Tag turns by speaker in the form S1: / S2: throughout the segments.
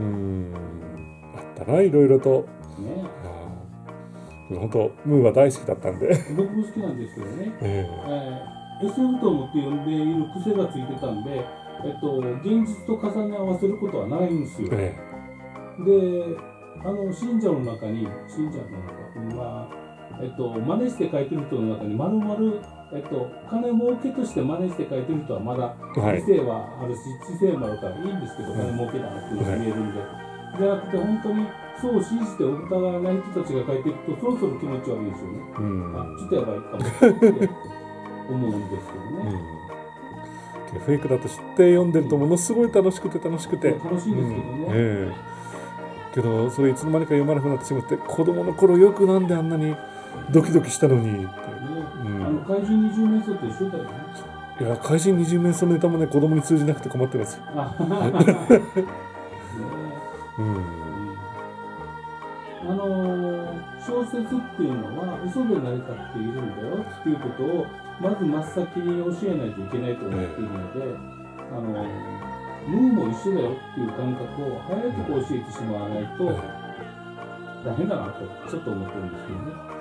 S1: うん。あったないろいろと。
S2: ね。
S1: 本当ムーは大好きだったんで、
S2: 僕も好きなんですけどね、
S1: え
S2: え。ー SF と思って呼んでいる癖がついてたんで、えっと、現実と重ね合わせることはないんですよ。
S1: え。え。
S2: で、あの信者の中に、信者の中、まあ、えっと、真似して書いてる人の中に、まるまる、えっと、金儲けとして真似して書いてる人はまだ、知性はあるし、知性もあるからいいんですけど、
S1: はい
S2: 金儲けだっていうのが見えるんで。じゃなくて、本当にそう信じて疑わない人たちが書いていくと、そろそろ気持ち悪いですよね。
S1: うん
S2: あ、ちょっとやばいかもって思うんですけどね。
S1: うんフェイクだと知って読んでるとものすごい楽しくて楽しくて、
S2: 楽しいんですけどね。
S1: うんええけどそれいつの間にか読まなくなってしまって子供の頃よくなんであんなにドキドキしたのに。って
S2: あの怪人二十面相と一緒だよね。
S1: いや怪人二十面相のネタもね子供に通じなくて困ってます うん。
S2: あのー小説っていうのは嘘で成り立っているんだよっていうことをまず真っ先に教えないといけないと思っているので、あのームーも一緒だよっていう感覚を早く教えてしまわないと大変だなとちょっと思ってるんですけどね。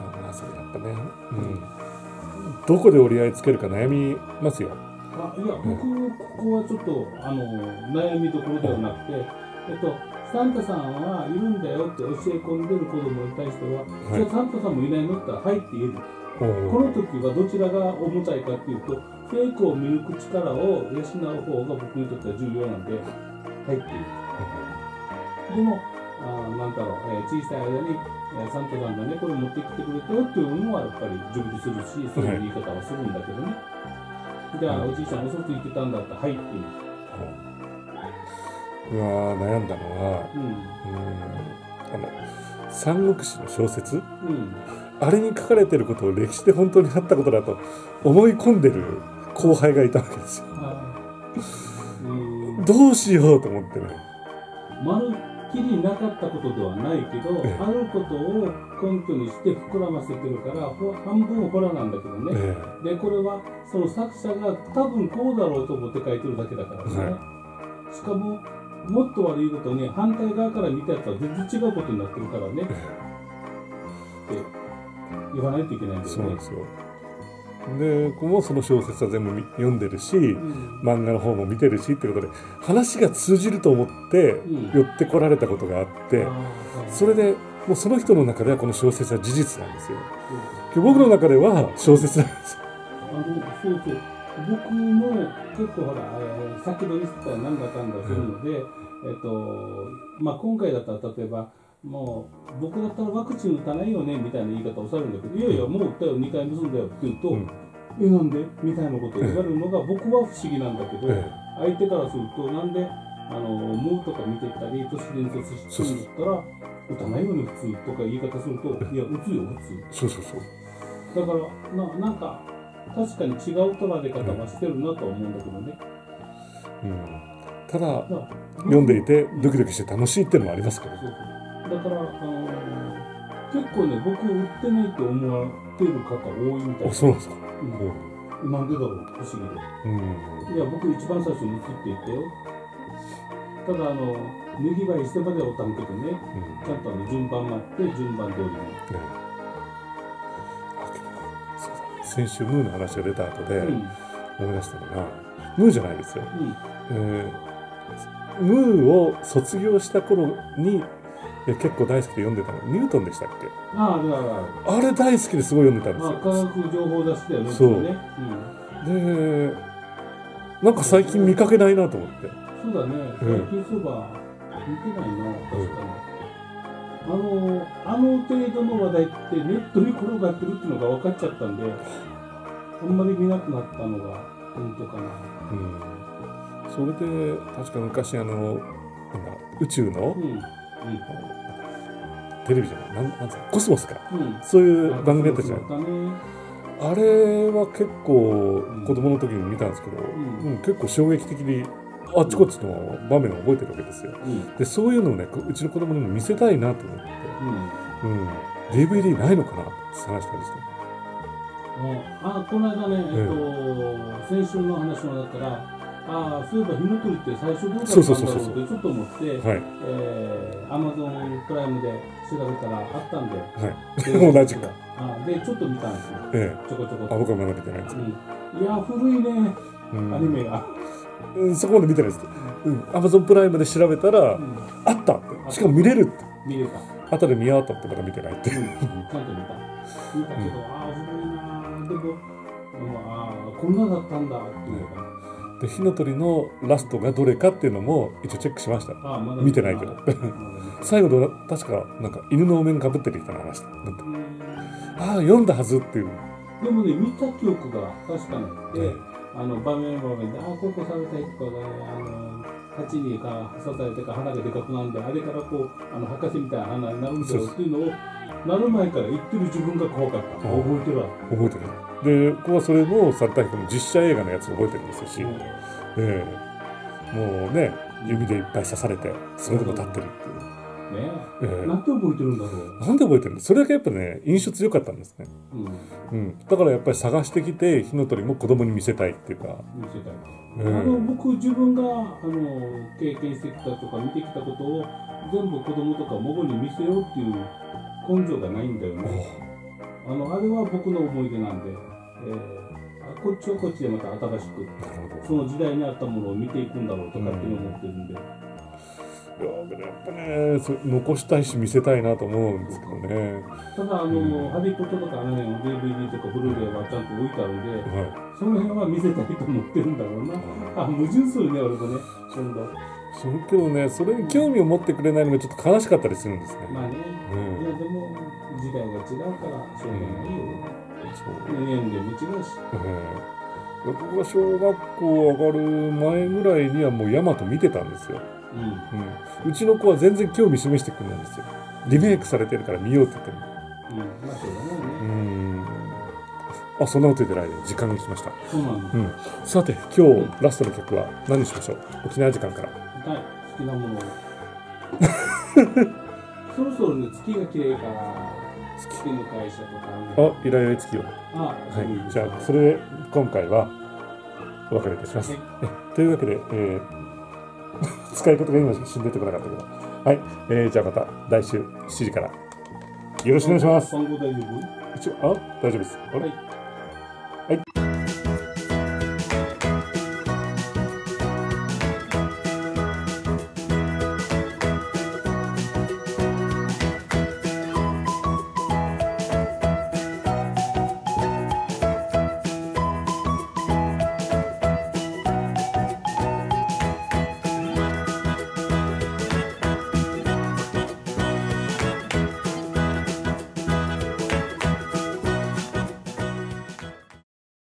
S1: まあそれやっぱね、うん、どこで折り合いつけるか悩みますよ。
S2: あいや、僕、ここはちょっとあの悩みどころではなくて、えっと、サンタさんはいるんだよって教え込んでる子供に対しては、
S1: はい。
S2: じゃあサンタさんもいないのって言ったら、はいって言える。この時はどちらが重たいかっていうと、フェイクを見抜く力を養う方が僕にとっては重要なんで、はいって言う。でも、あーなんだろう、えー小さい間に、えーサンタさんがね、これ持ってきてくれたよっていうのはやっぱり準備するし、そういう言い方はするんだけどね。じゃあ、
S1: うん
S2: おじいちゃん嘘ついてたんだったら、はいって言う。
S1: うわー悩んだのは
S2: うん。
S1: うんあの三国志の小説？
S2: うん。
S1: あれに書かれてることを歴史で本当にあったことだと思い込んでる後輩がいたわけですよ
S2: はい。うん。
S1: どうしようと思ってね
S2: まるっきりなかったことではないけど、
S1: ええ
S2: あることを根拠にして膨らませてるから、ほ半分ホラなんだけどね。
S1: え
S2: で、これはその作者が多分こうだろうと思って書いてるだけだからね。
S1: は
S2: しかも、もっと悪いことに反対側から見たやつは全然違うことになってるからね。って言わないといけないん
S1: え
S2: だよね。
S1: で僕もその小説は全部み読んでるし
S2: うん。
S1: 漫画の方も見てるしってことで話が通じると思って
S2: うん。
S1: 寄ってこられたことがあって
S2: あー
S1: それでもうその人の中ではこの小説は事実なんですよ。で僕の中では小説なんですよ。
S2: あのそうそう。僕も結構ほら、えー先取りしてたらなんだかんだするので、えっとまあ、今回だったら例えばもう僕だったらワクチン打たないよねみたいな言い方をされるんだけどいやいやもう打ったよ2回結んだよって言うと、
S1: うん。
S2: えなんでみたいなことを言われるのが僕は不思議なんだけど、
S1: え
S2: 相手からするとなんであのムーとか見てたり都市伝説してるんだったら打たないよね普通とか言い方するといや打つよ普通。
S1: えそうそうそう。
S2: だからななんか確かに違う捉え方はしてるなとは思うんだけどね。
S1: うん。ただ読んでいてドキドキして楽しいっていうのもありますけど。
S2: そうそうだから、あ結構ね僕売ってないと思われてる方多いみたい
S1: あそうなんですか。
S2: うん。なんでだろう不思議
S1: うん。
S2: で。いや僕一番最初に映っていったよ。ただあの脱ぎ張りしてまではおたんけどね。
S1: うん。
S2: ちゃんとあの順番があって順番通りに。
S1: うだ。先週ムーの話が出た後で
S2: うん。
S1: 思い出したのが、ムーじゃないですよ、
S2: うん。
S1: えームーを卒業した頃にえ結構大好きで読んでたのニュートンでしたっけ？
S2: あある
S1: あれ大好きですごい読んでたん
S2: まあ科
S1: ですよ
S2: 学情報出しだよね。
S1: そう
S2: ね。うん
S1: でなんか最近見かけないなと思って
S2: そうだね、
S1: うん
S2: 最近そういえば見てないな、確かに。あの、あの程度の話題ってネットに転がってるっていうのが分かっちゃったんで、あんまり見なくなったのが本当かな。
S1: うんそれで確か昔あのなんだ宇宙の
S2: うん。うん。
S1: テレビじゃないなんなんつうの？コスモスか
S2: うん。
S1: そういう番組やったじゃん
S2: そうだね。
S1: あれは結構子供の時に見たんですけど、
S2: ん
S1: うん結構衝撃的にあっちこっちの場面を覚えてるわけですよ。
S2: うん。
S1: でそういうのをねうちの子供にも見せたいなと思って、
S2: うん。
S1: うん、DVD ないのかなって探したりして。
S2: あ、この間ね、えっと、先週の話の中から、ああそういえば火の鳥って最初どうだった
S1: そ
S2: んだろうってちょっと思って、
S1: はい。
S2: えー、アマゾンプライムで調べたらあったんで
S1: はい。同じく。
S2: あでちょっと見たんですよ。
S1: え
S2: ちょこちょこ。
S1: えあ僕はまだ見てないんです
S2: うん、いや古いね。
S1: うん。
S2: アニメが、
S1: うん、そこまで見てないです。うん、アマゾンプライムで調べたら、
S2: うん。
S1: あった。しかも見れるって。
S2: 見れた。
S1: 後で見ようと思ってまだ見てないって。
S2: う。ん、ちゃんと見た。見たけど、ああ、古いなー。でも、でもああ、こんなだったんだっていうか、
S1: で、火の鳥のラストがどれかっていうのも一応チェックしました。
S2: ああ、まだ
S1: 見てないけど 最後の確かなんか犬のお面かぶってる人の話だった。
S2: うん
S1: ああ、読んだはずっていう。
S2: でもね、見た記憶が確かにあって、
S1: うん
S2: あの場面場面で、ああ、ここされた人がね、あの、鉢にか刺されてか鼻がでかくなんで、あれからこう、あの博士みたいな鼻になるんだよっていうのを、なる前から言ってる自分が怖かった。
S1: うん
S2: 覚えてるわ。
S1: 覚えてる。で、ここはそれのサルタヒコの実写映画のやつ覚えてるんですよし、
S2: うん
S1: ええもうね、弓でいっぱい刺されて、それでも立ってるっていう。
S2: ね
S1: ええ
S2: なんて覚えてるんだろう。
S1: なんで覚えてるの？それだけやっぱね、印象強かったんですね。
S2: うん。
S1: うん。だからやっぱり探してきて、火の鳥も子供に見せたいっていうか、
S2: 見せたい。
S1: うん
S2: あの僕自分があの経験してきたとか見てきたことを全部子供とか孫に見せようっていう根性がないんだよね。あのあれは僕の思い出なんで、えーあこっちはこっちでまた新しく
S1: なるほど。
S2: その時代にあったものを見ていくんだろうとかっていうのを思ってるんで、
S1: いややっぱねそれ残したいし見せたいなと思うんですけどね。
S2: ただあの、
S1: うん
S2: ハリー・ポッターとかあの辺の DVD とかブルーレイはちゃんと置いてあるんで、
S1: は
S2: その辺は見せたいと思ってるんだろうな。あ矛盾するね俺もね今度。
S1: い。それけどね、それに興味を持ってくれないのがちょっと悲しかったりするんですね。
S2: まあね、
S1: うん
S2: いやでも時代が違うからしょうがないよ。
S1: そう。
S2: 年齢も違うし。
S1: ええ僕が小学校上がる前ぐらいにはもうヤマト見てたんですよ。
S2: うん。
S1: う。ちの子は全然興味示してくれないん。ですよ。リメイクされてるから見ようって言っても。
S2: うん。まあそうだねう。
S1: ん。あ、そん。なこと言ってる間に時間が来ました。
S2: そうなん。だ。
S1: うん。さて、今日ラストの曲は何にしましょう沖縄時間から。
S2: はい。好きなものを。そろそろね、月が綺麗から、月の会社とかね。
S1: あ、依頼付きを。
S2: あ、
S1: はい。じゃあ、それ今回はお別れいたします。
S2: はい
S1: というわけで、えー使い方が今死んでてこなかったけど。はい。えーじゃあまた来週7時からよろしくお願いします。
S2: 番号大丈夫
S1: 一応、あ、大丈夫です。
S2: はい。